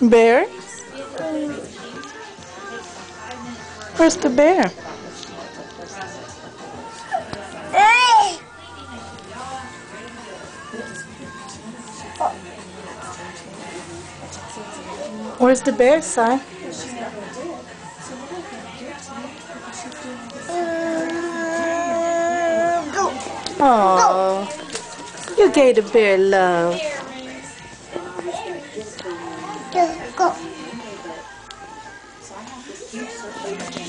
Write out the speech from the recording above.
Bear? Where's the bear? Where's the bear, son? Oh, you gave the bear love. Just go. So I have this